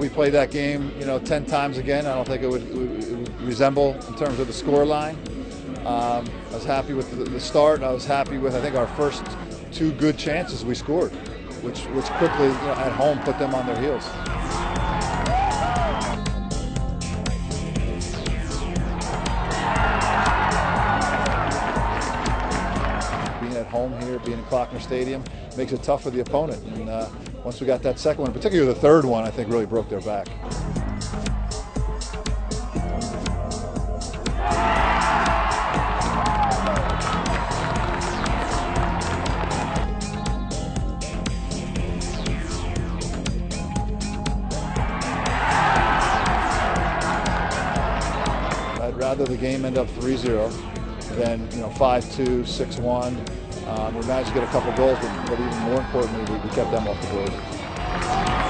we played that game, you know, 10 times again, I don't think it would, it would, resemble in terms of the score line. Um, I was happy with the, the start. I was happy with, I think, our first two good chances we scored, which, which quickly, you know, at home, put them on their heels. being at home here, being in Klockner Stadium, makes it tough for the opponent. And uh, once we got that second one, particularly the third one, I think really broke their back. I'd rather the game end up 3-0 than you know 5-2, 6-1. Um, we managed to get a couple goals, but, but even more importantly, we, we kept them off the board.